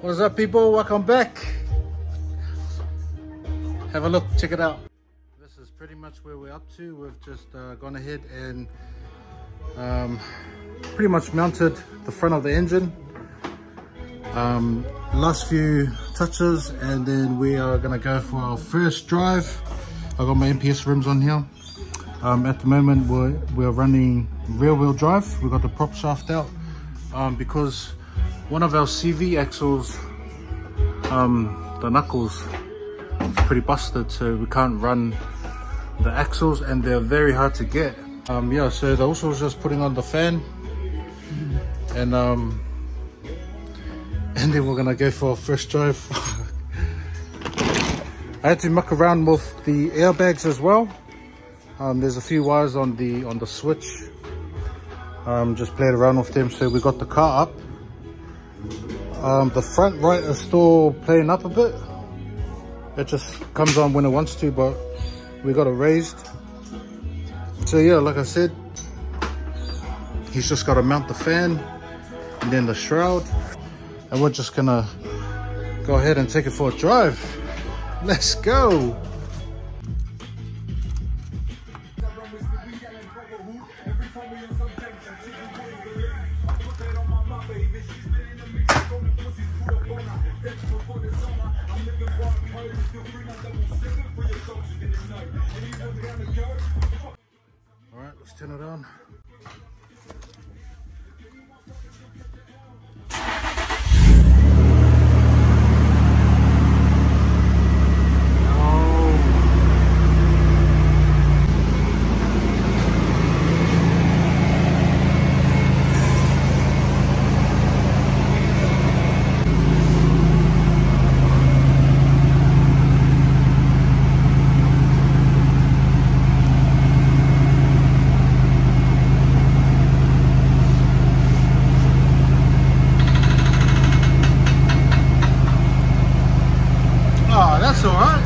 What's up people? Welcome back. Have a look, check it out. This is pretty much where we're up to. We've just uh, gone ahead and um, pretty much mounted the front of the engine. Um, last few touches and then we are gonna go for our first drive. I got my MPS rims on here. Um, at the moment we're, we're running rear wheel drive. We've got the prop shaft out um, because one of our CV axles, um, the knuckles, is pretty busted so we can't run the axles and they're very hard to get. Um, yeah, so the also was just putting on the fan and um, and then we're gonna go for a first drive. I had to muck around with the airbags as well. Um, there's a few wires on the on the switch. Um, just played around with them so we got the car up um, the front right is still playing up a bit. It just comes on when it wants to, but we got it raised. So yeah, like I said, he's just got to mount the fan and then the shroud. And we're just gonna go ahead and take it for a drive. Let's go. Let's turn it all right.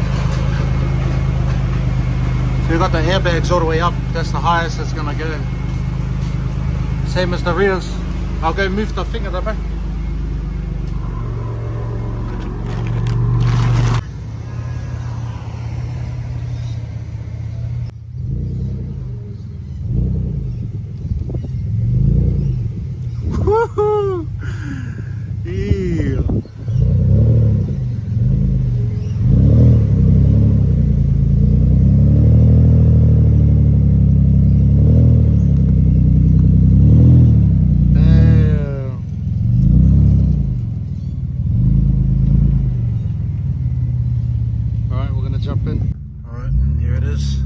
So we got the airbags all the way up. That's the highest it's gonna go. Same as the rears. I'll go move the thing at the back. Woohoo! Yeah. Damn. All right, we're gonna jump in. All right, here it is.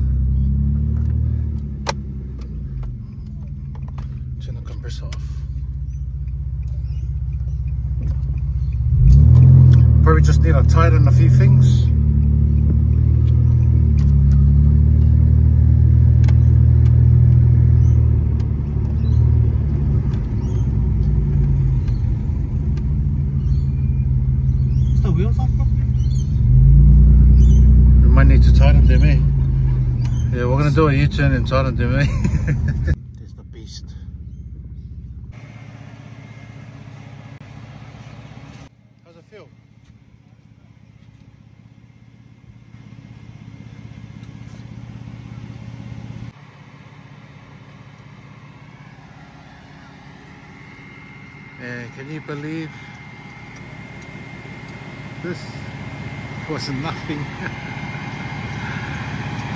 Turn the compressor off. Probably just need to tighten a few things. Is the wheels off properly? We might need to tighten them, eh? Yeah, we're gonna do a U-turn and tighten them, eh? There's the beast. How's it feel? And can you believe this was nothing?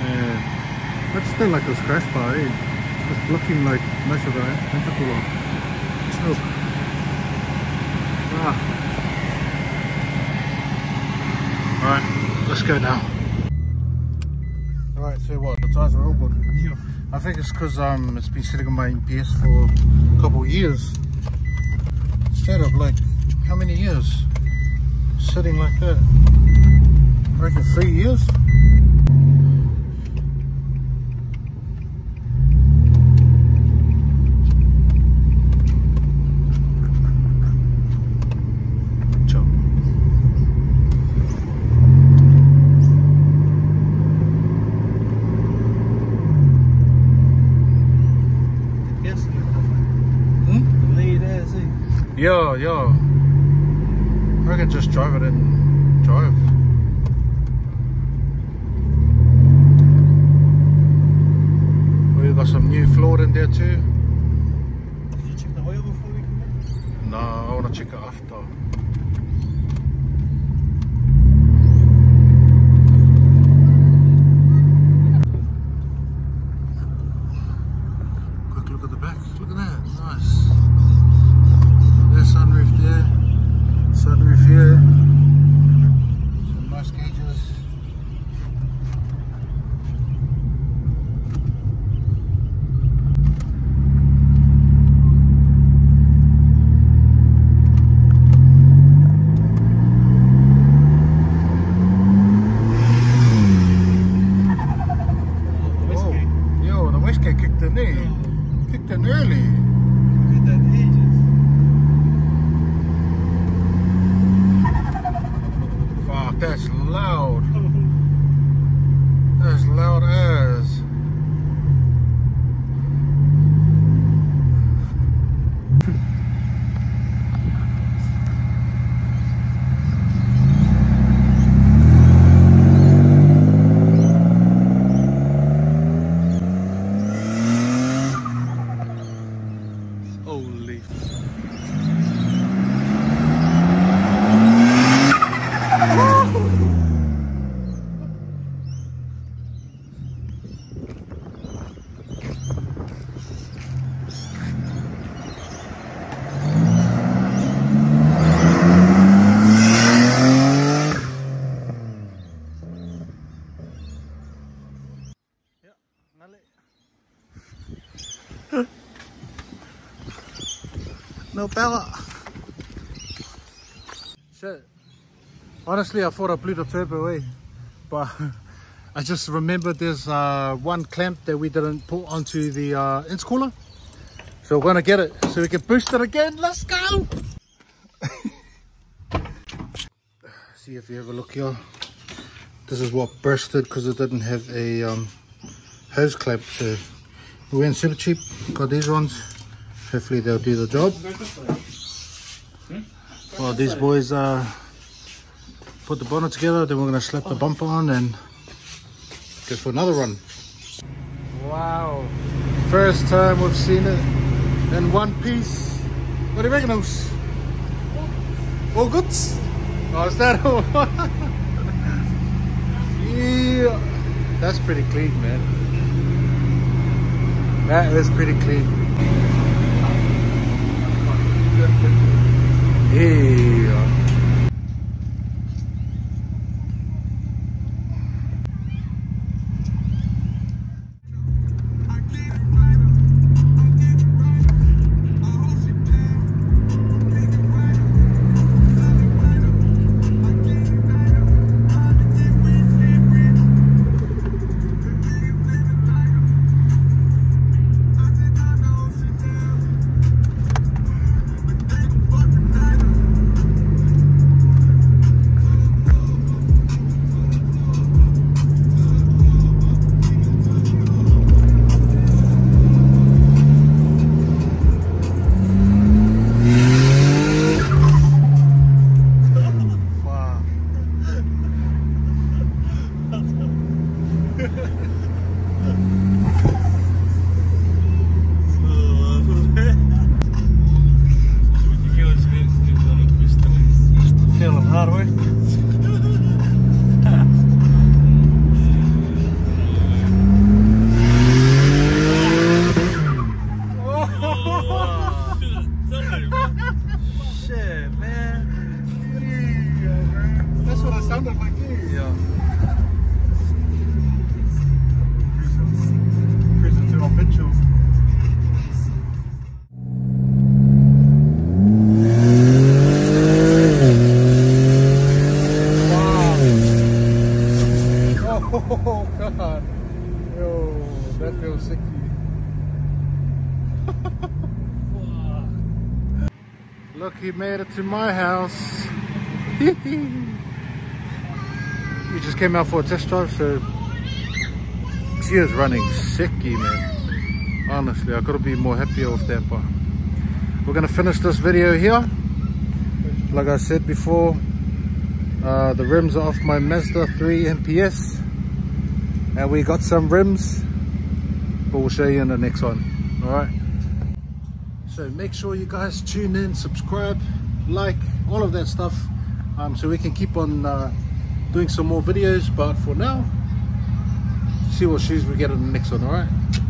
uh, but still like a scratch bar, eh? It's looking like most of the intercooler. Look. Ah. Alright, let's go now. Alright, so what? The tires are all good. Yeah. I think it's because um, it's been sitting on my MPS for a couple of years. Up, like, how many years? Sitting like that. I reckon three years? Chop. Yes. Hmm? The lead there, see? Yeah, yeah. I I can just drive it and drive. We've got some new floor in there too. Did you check the oil before we come in? No, I want to check it after. Quick look at the back. Look at that. Nice. There's sunroof there. Sunroof here. Some nice gauges. The wastegate. Oh, yo, the Kicked in early. Ages. Fuck, that's loud. That's loud as. Holy. No power. Shit. Honestly, I thought I blew the turbo away, but I just remembered there's uh, one clamp that we didn't put onto the uh, intercooler. So we're gonna get it so we can boost it again. Let's go! See if you have a look here. This is what bursted because it didn't have a um, hose clamp. So we went super cheap, got these ones. Hopefully they'll do the job. Well, these boys uh, put the bonnet together, then we're going to slap the bumper on and go for another run. Wow. First time we've seen it in one piece. What do you reckon? All good? Oh, is that all? yeah. That's pretty clean, man. That is pretty clean. Yeah. To my house. we just came out for a test drive, so she is running sicky, man. Honestly, I gotta be more happier with that, but we're gonna finish this video here. like I said before, uh, the rims are off my Mazda 3 MPS. And we got some rims, but we'll show you in the next one. All right. So make sure you guys tune in, subscribe, like, all of that stuff. Um, so we can keep on uh, doing some more videos. But for now, see what shoes we get in the next one, all right?